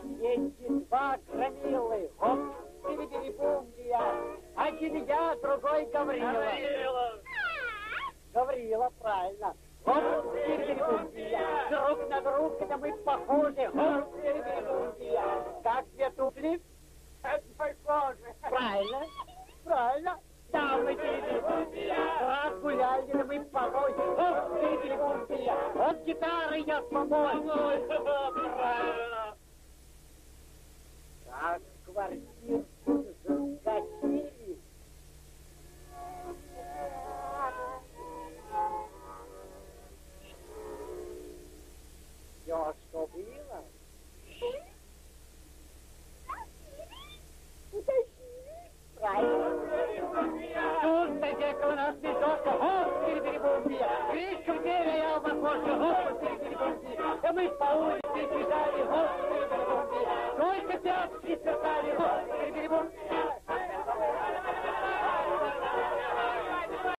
соседи два громилы. Оп, переберебум а я. Один я, другой Гаврила. Гаврила. Гаврила, правильно. Вот переберебундия, друг на друга мы похожи. Вот переберебундия. Как две тупли, Это похоже. Правильно, правильно. Да, мы переберебундия. Как гуляли мы по воде. Вот переберебундия. От гитары я свободен. economia. Cristo dele alma forte, roupa sem vergonha. Eu me saúde, identidade, roupa sem vergonha. Dois teatros que separe, roupa sem vergonha.